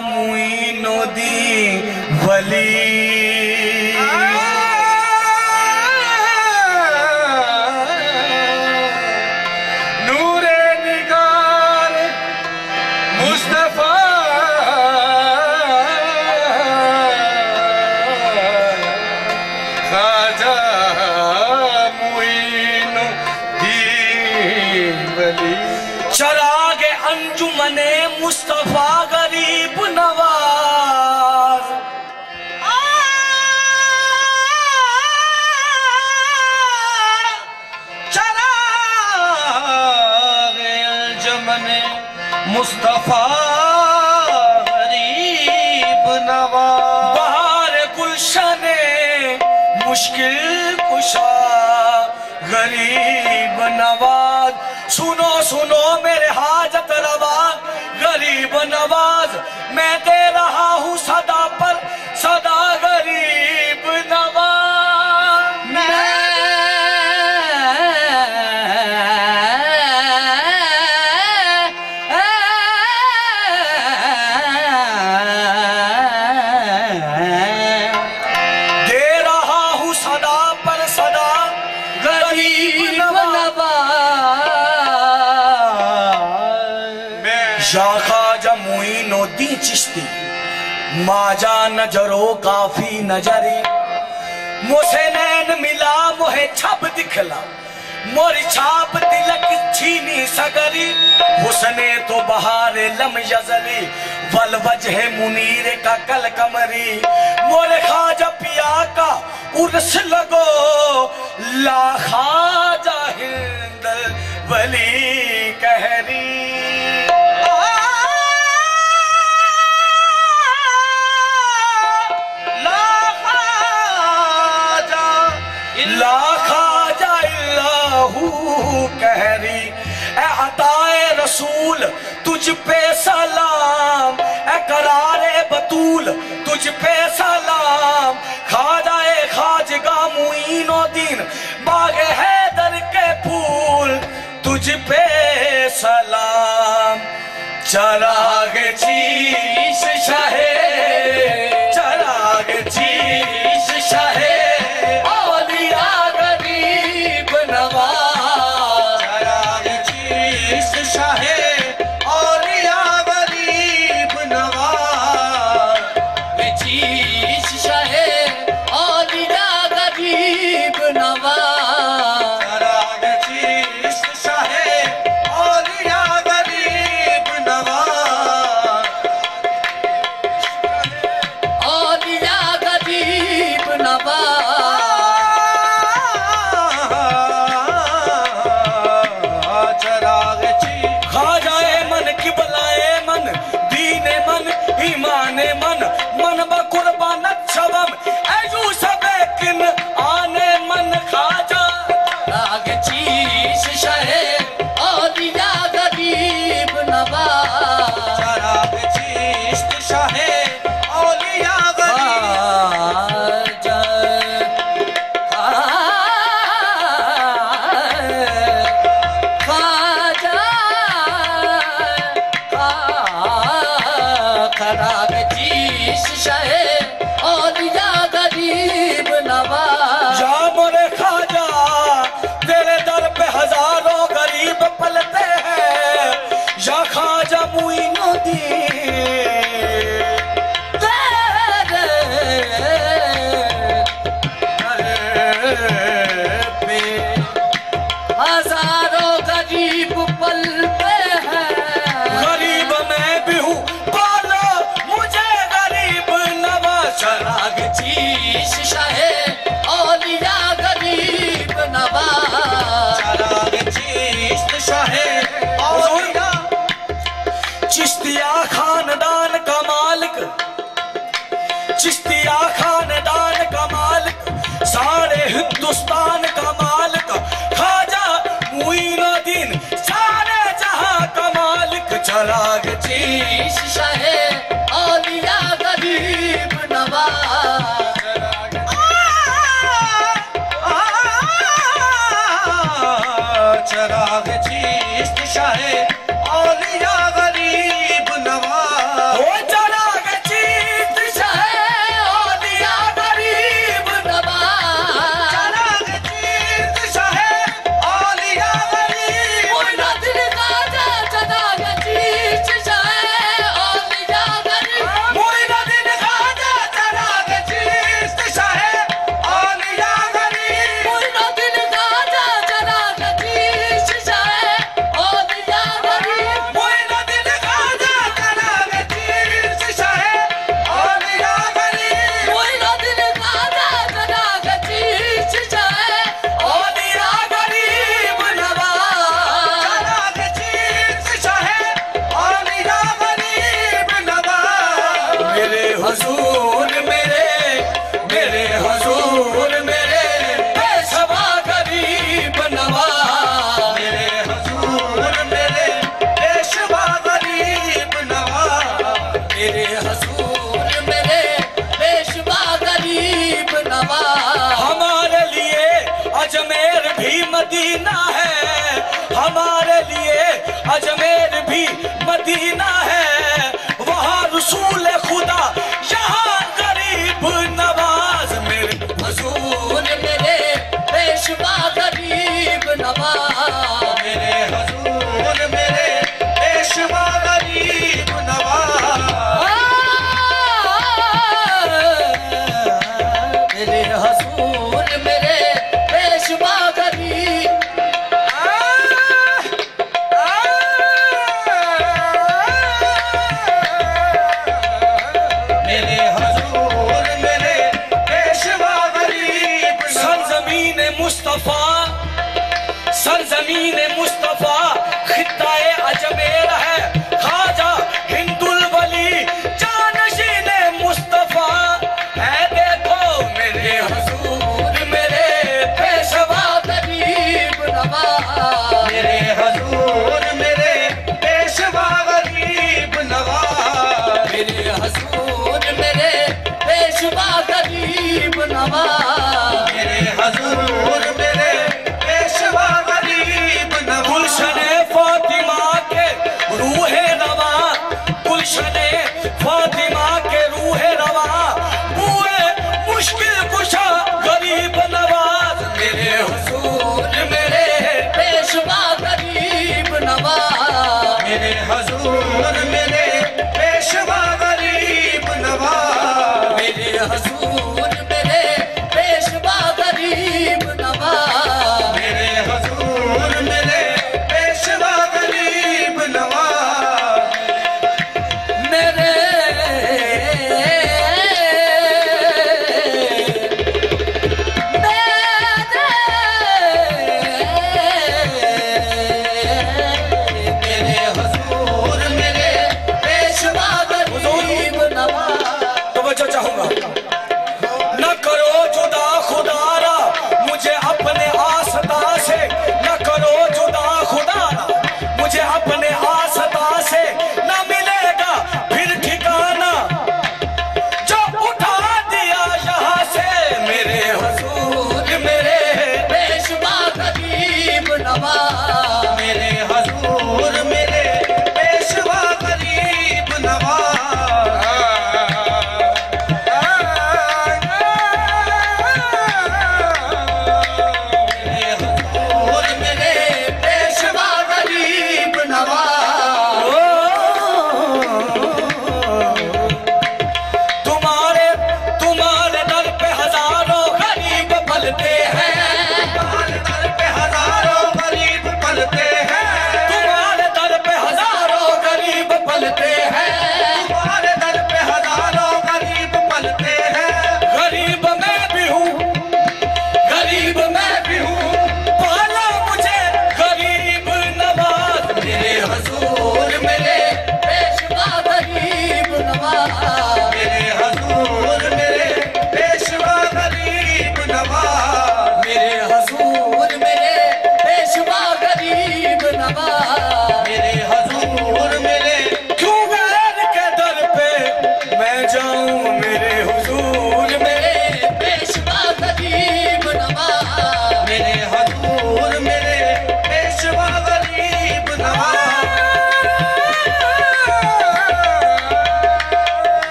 معین الدین ولی عزت روا غریب نواز میں دے رہا ہوں صدا پر صدا غریب نجاری موسے نین ملا، موہے چھاپ دکھلا، موری چھاپ دلک چھینی سگری۔ حسنے تو بہار لم یزلی والوجہ منیر کا کل کمری۔ موری خواجہ پیا کا ارس لگو، لا خواجہ ہند ولی کہری۔ رسول، تجھ پہ سلام، اے قرار بطول، تجھ پہ سلام۔ خواجہ خواجگاہ معین و دین باغ حیدر کے پھول، تجھ پہ سلام۔ چراغ چیش شہر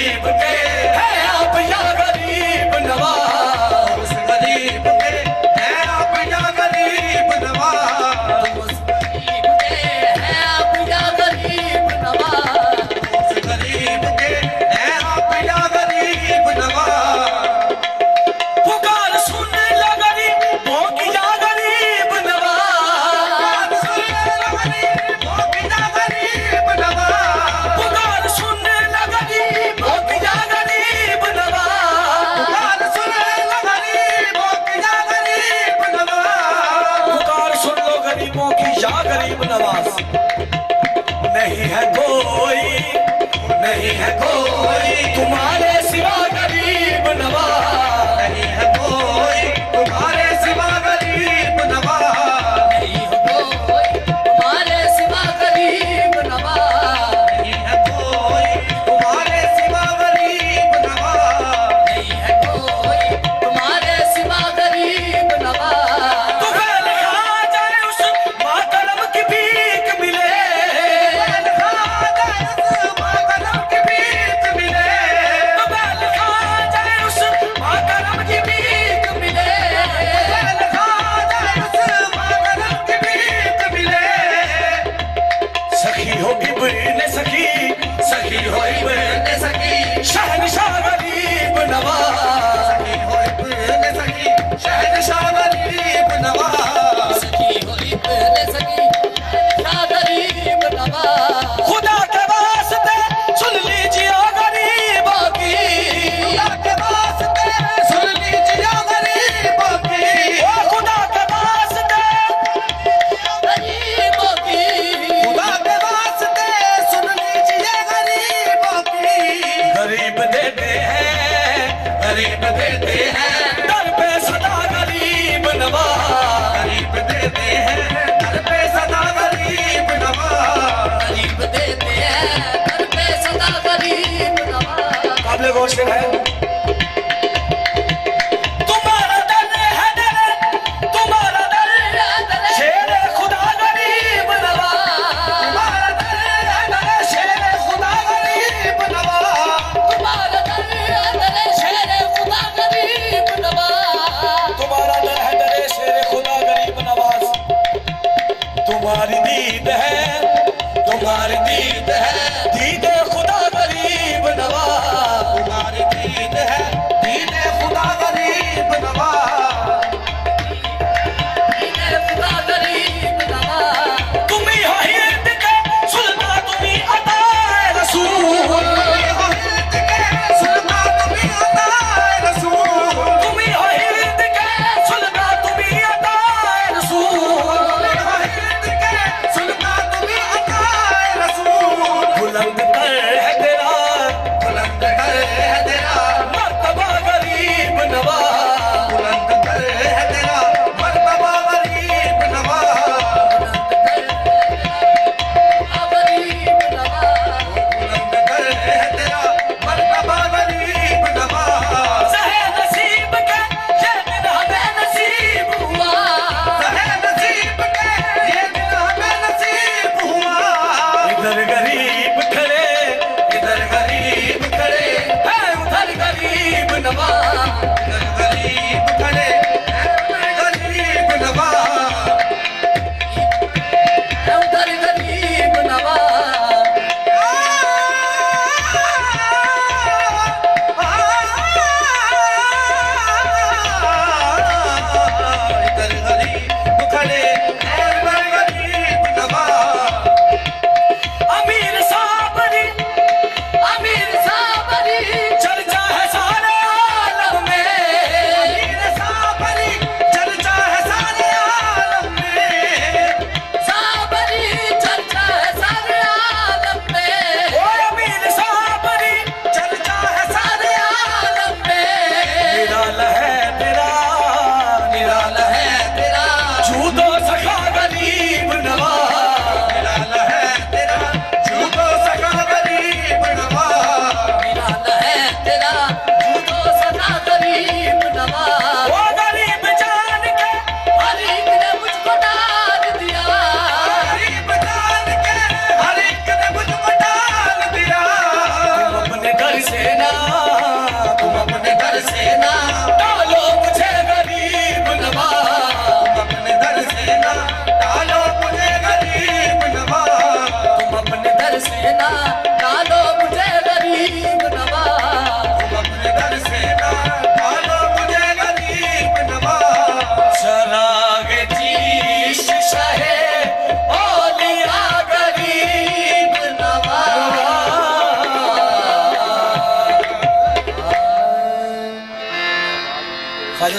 Hey, but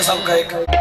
ಸಂಖ್ಯೆ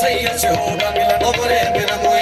sigue el chorro, a mi lado.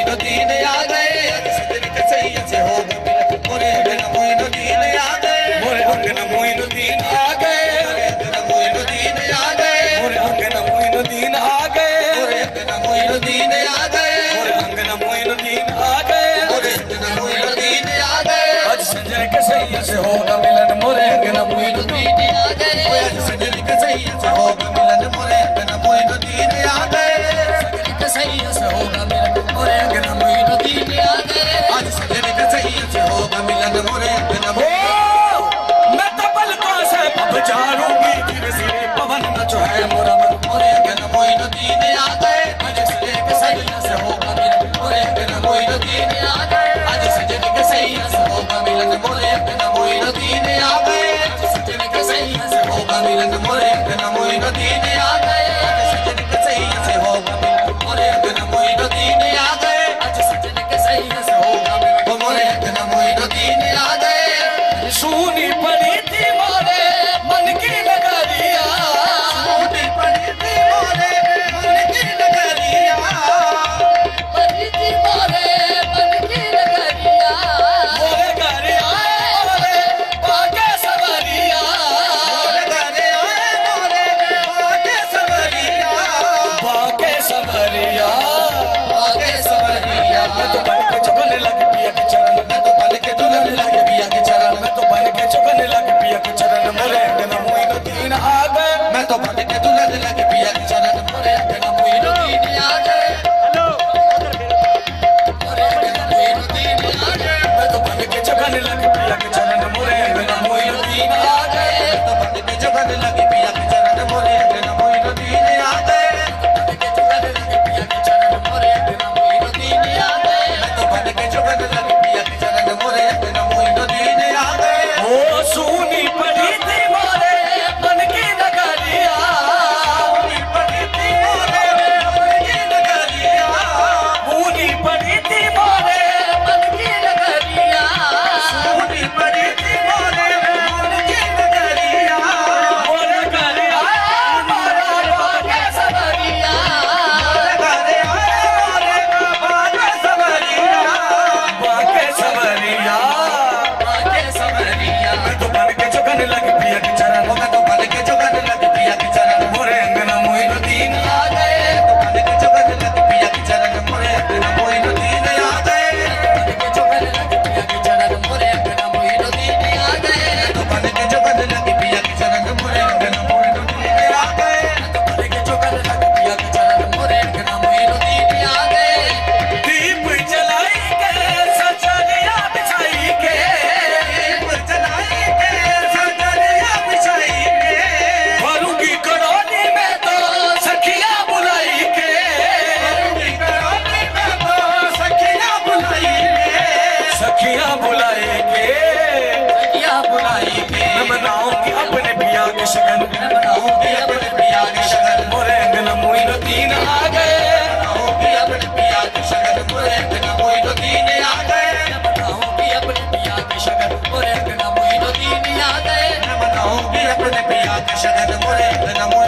la calle, no te mueres, no te mueres.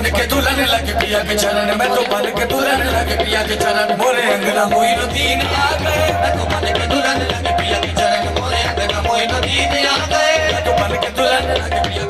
بن کے دلہن لگ پیا کے چرن میں تو بن کے دلہن لگ پیا کے چرن مورے انگنا موئی ردین آ گئے میں کے پیا کے چرن مورے انگنا کے دلہن لگ پیا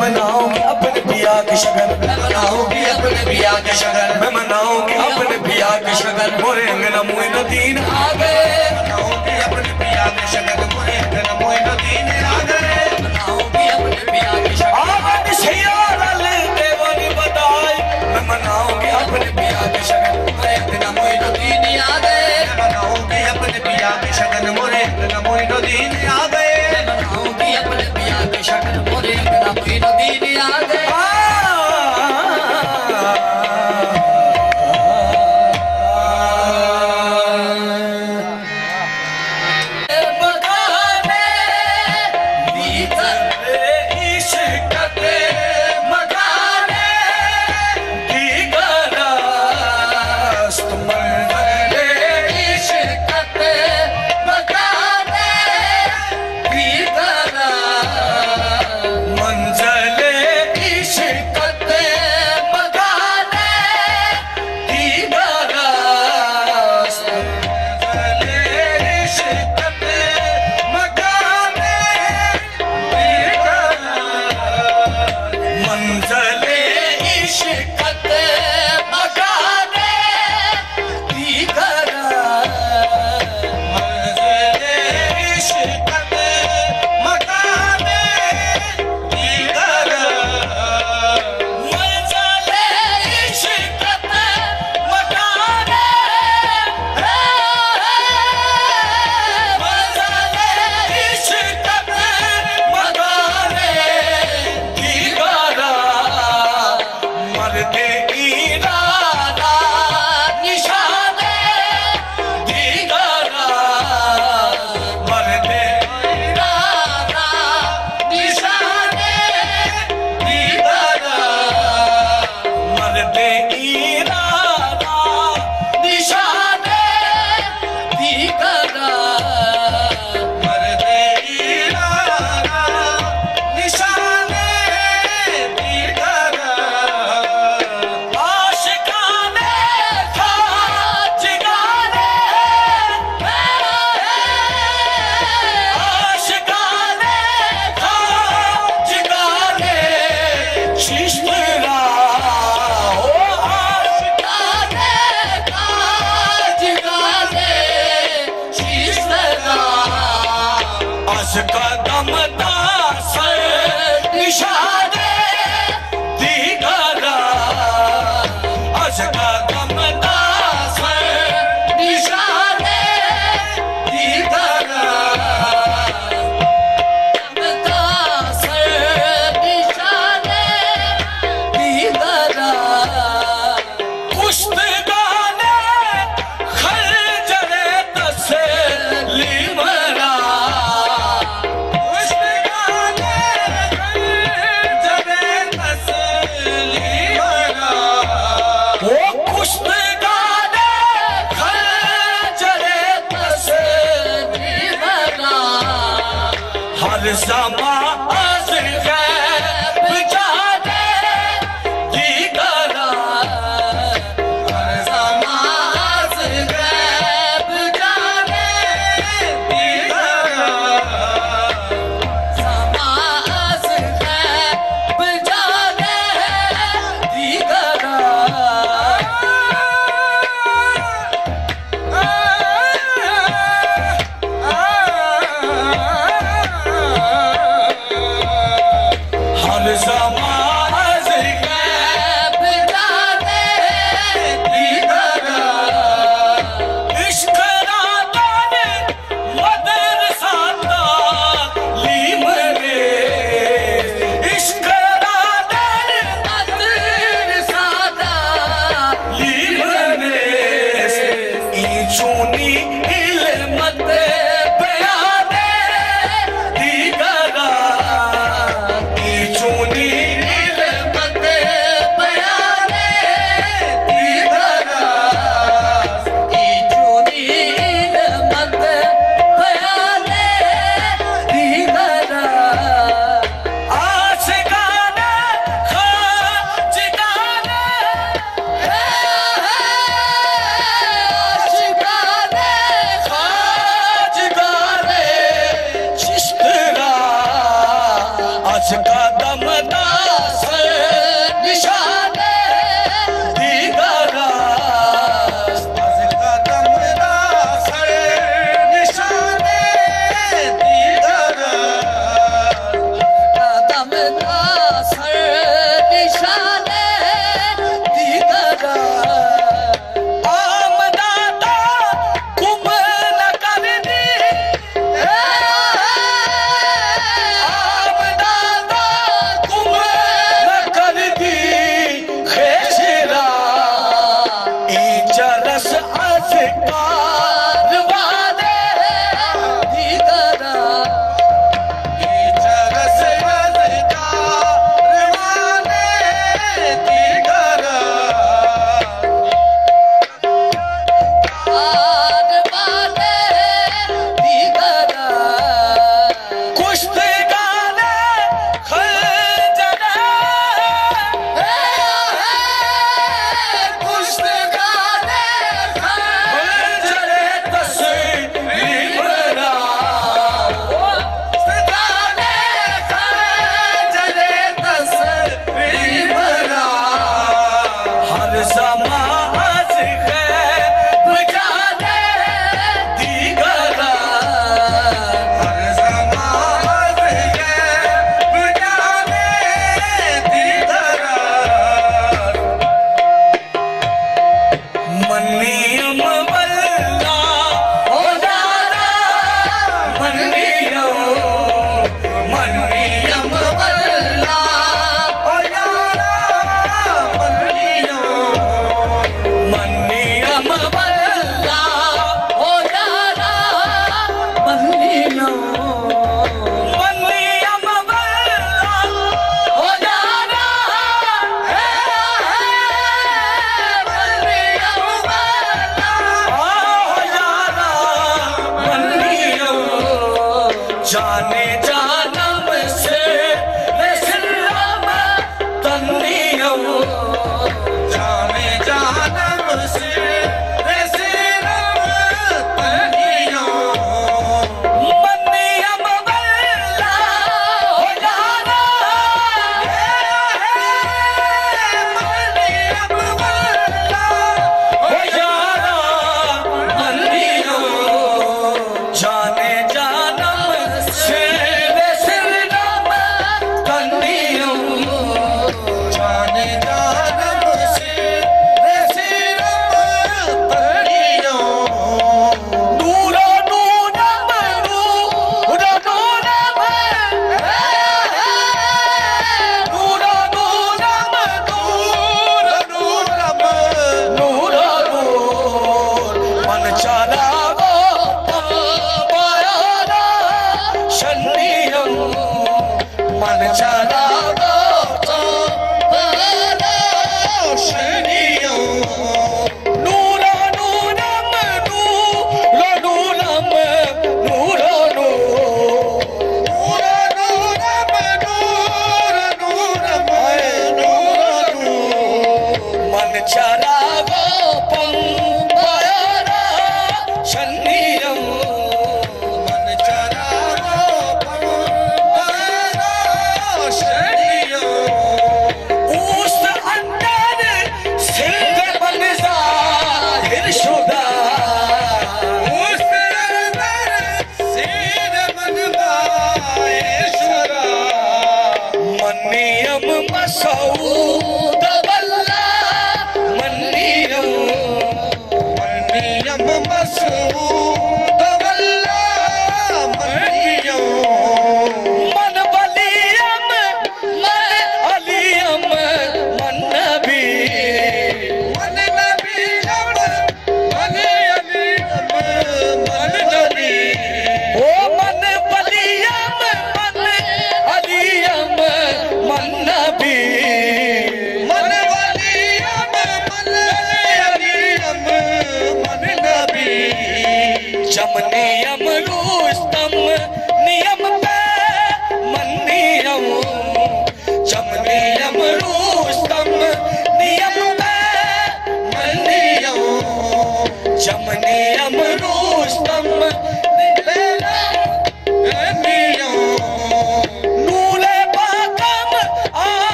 مناؤں گی اپنے بیا کے شکل. میں مناؤں گی اپنے بیا کے شکل. میں مناؤں گی اپنے پیا کی شکل. برے انگنا موئے ندین آگئے مناؤں گی اپنے پیا کی شکل. برے انگنا موئے ندین گی اپنے پیا کی شکل. آمد شیار میں مناؤں گی اپنے پیا کی شکل. برے انگنا موئے ندین آگئے مناؤں گی اپنے پیا کی شکل. برے انگنا موئے ندین ਆਪਣੀ ਆਪਣੇ ਪਿਆ ਕੇ ਸ਼ਕਨ ਉਹਦੇ ਅੰਗ ਦਾ ਪੀਰ ਦੀਨਿਆ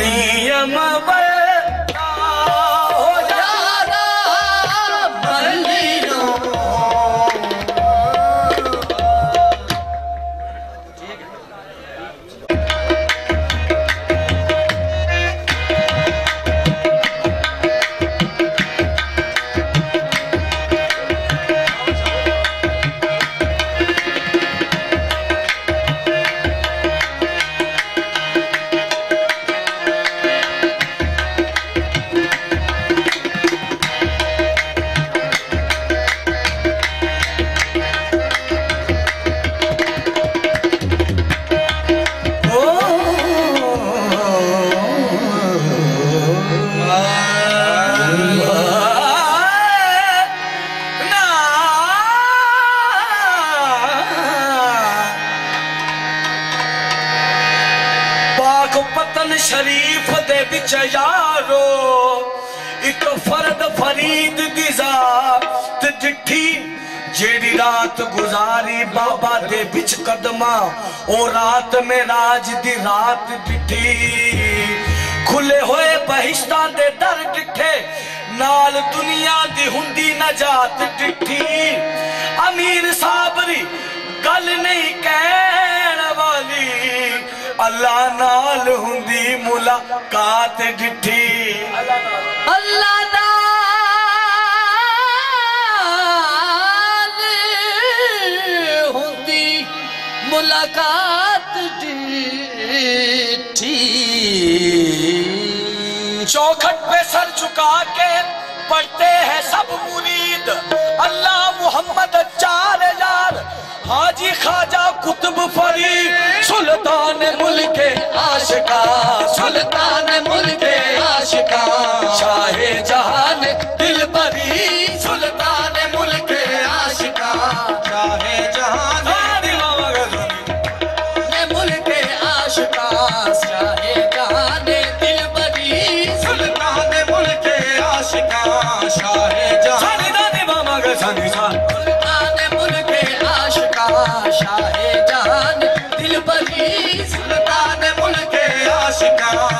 நியமவ رات بٹھی کھلے ہوئے بہشتہ دے در ڈٹھے نال دنیا دی ہندی نجات ڈٹھی امیر صابری گل نہیں کہن والی اللہ نال ہندی ملاقات ڈٹھی اللہ نال ملاقات جھکا کے پڑھتے ہیں سب مرید اللہ محمد چار یار، حاجی خواجہ کتب فرید، سلطان ملک عاشقہ۔ سلطان now.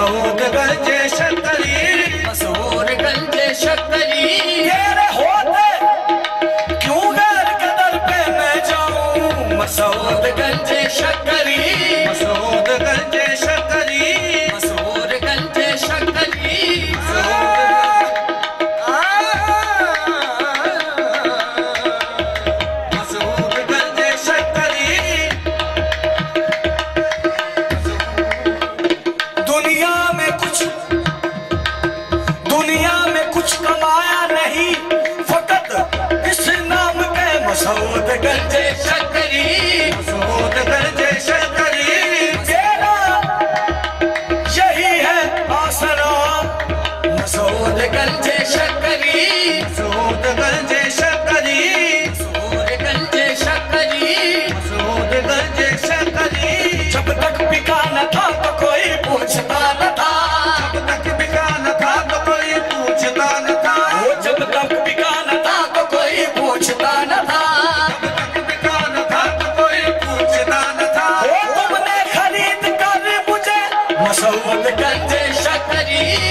সমুদ্র গর্জে Yeah.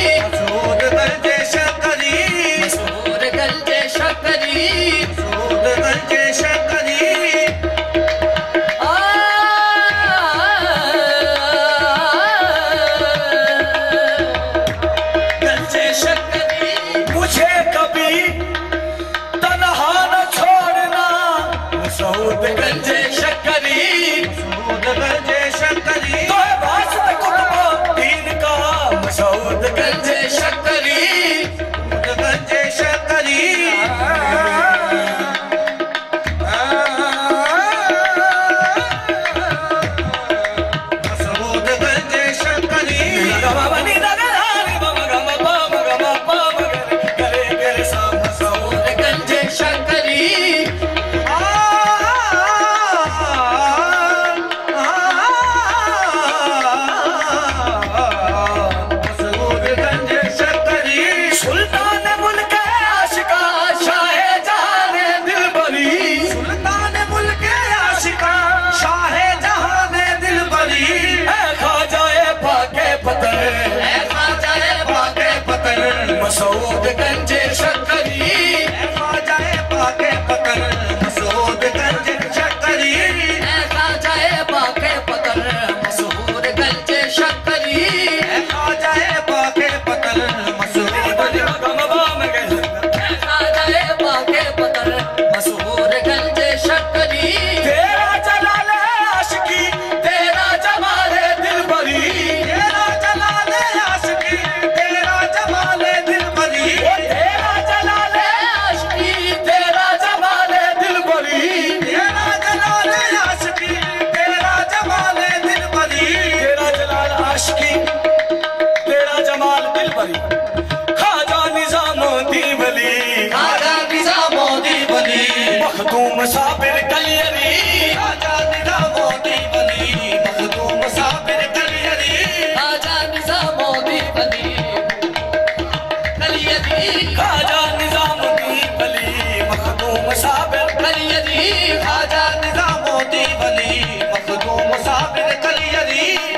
مسابر کلیری خواجہ نظام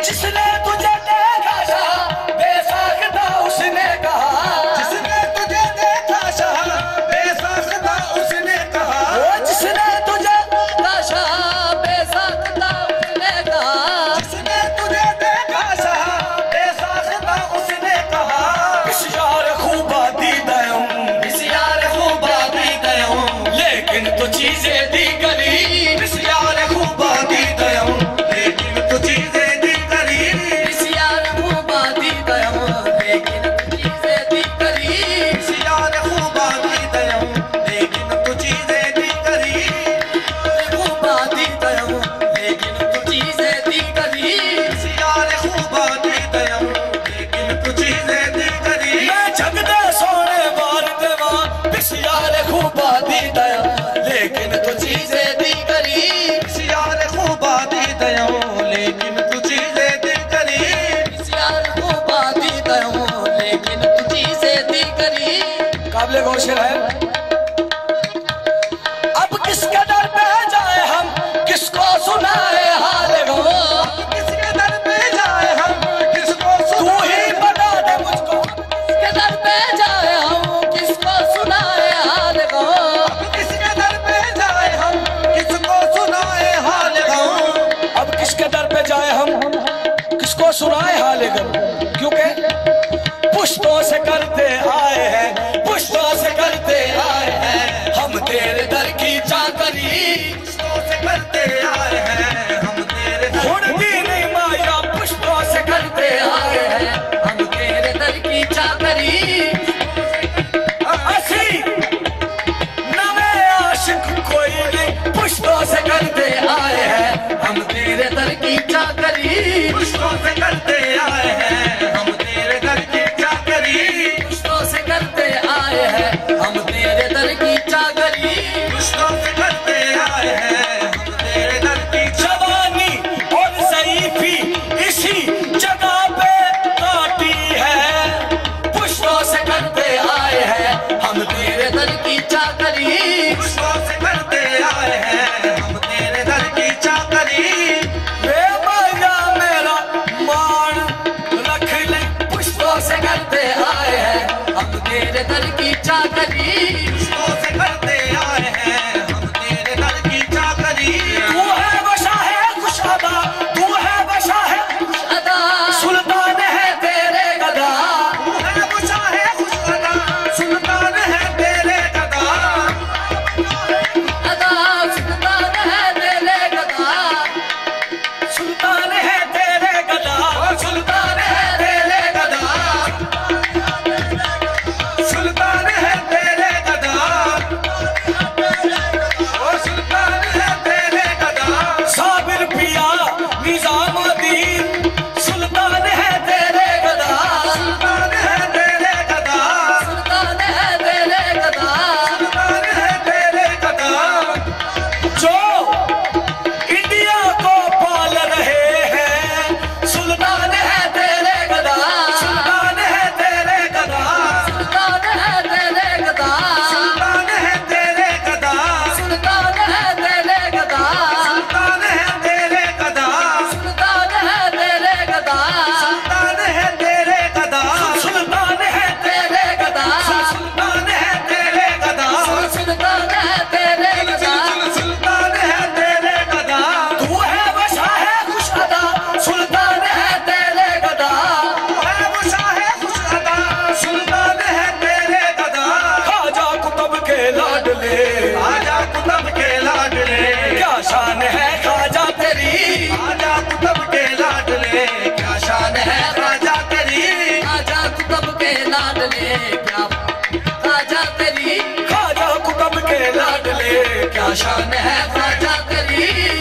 جس نے لاڈلے تری۔ خواجہ تیری خواجہ کتب کے لاڈلے کیا شان ہے خواجہ تری؟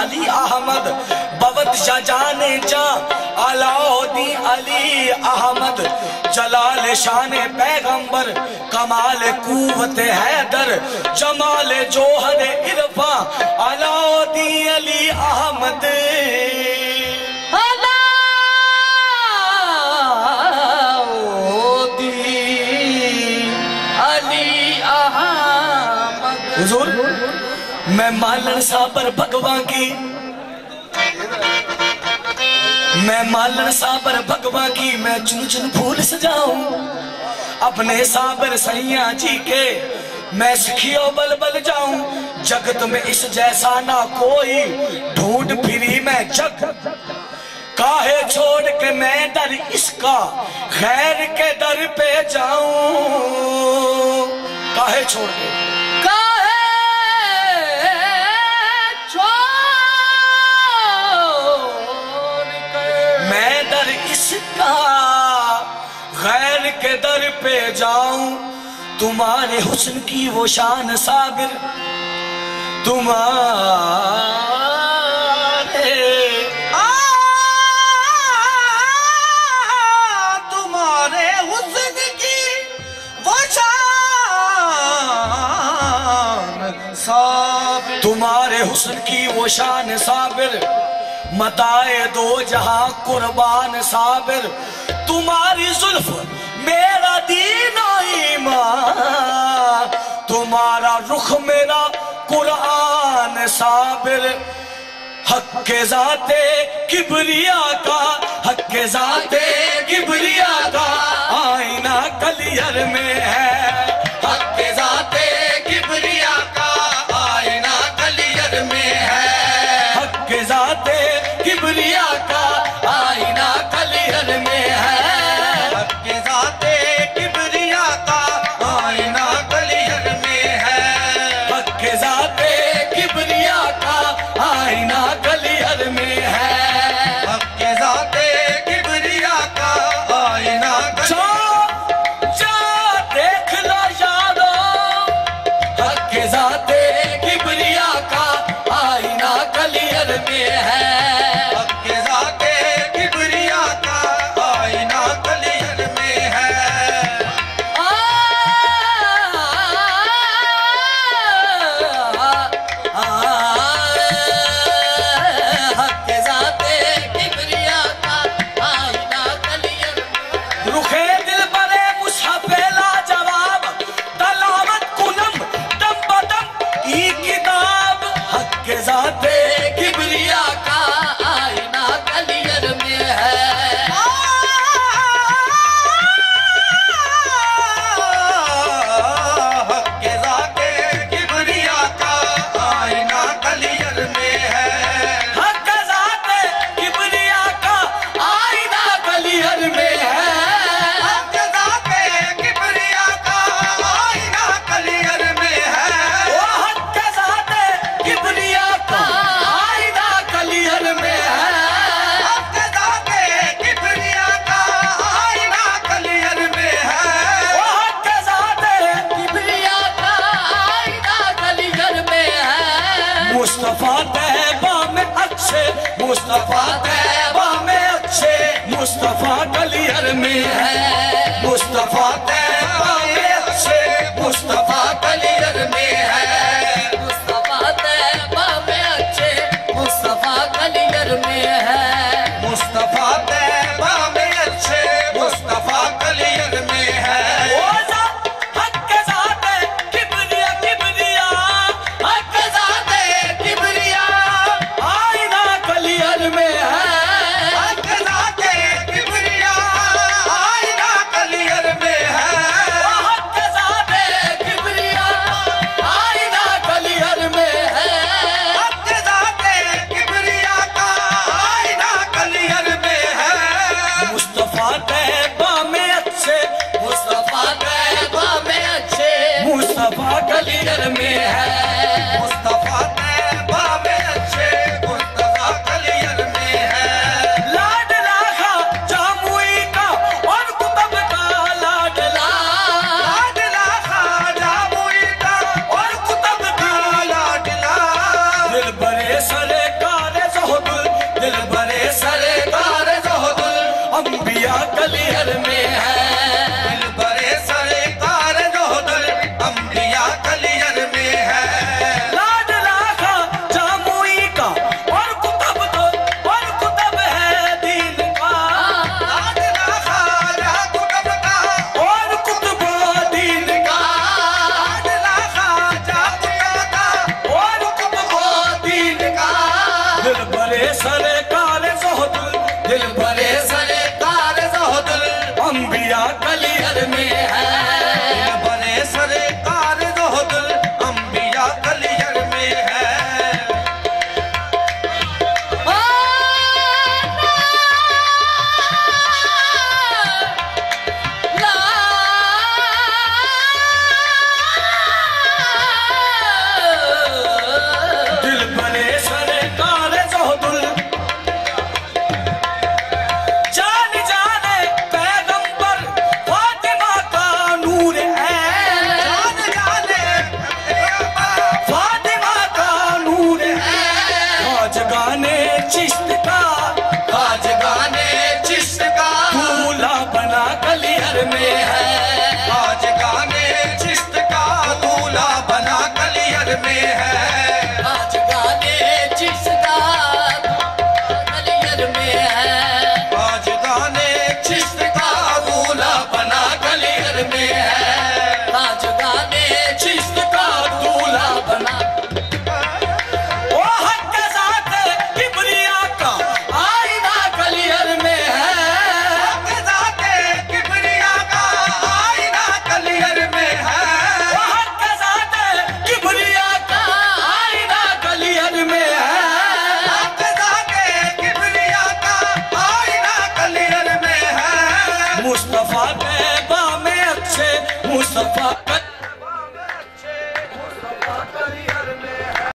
علی احمد بوت شجان جا علاؤدین علی احمد، جلال شان پیغمبر، کمال قوت حیدر، جمال جوہر عرفان علاؤدین علی احمد۔ میں مالن سابر بھگوان کی میں مالن سابر بھگوان کی میں چن چن پھول سجاؤں اپنے سابر سیاں جی کے میں سکھیو بل بل جاؤں جگت میں اس جیسا نہ کوئی ڈھونڈ پھری میں جگ کاہے چھوڑ کے میں در اس کا خیر کے در پہ جاؤں کاہے چھوڑ کے کاہے کے در پہ جاؤں۔ تمہارے حسن کی وہ شان صابر۔ تمہارے تمہارے حسن کی وہ شان صابر۔ تمہارے حسن کی وہ شان صابر۔ متائے دو جہاں قربان صابر۔ تمہاری ظلف میرا دین و ایمان، تمہارا رخ میرا قرآن صابر حق ذات کبریا کا، حق ذات کبریا کا آئینہ کلیر میں ہے۔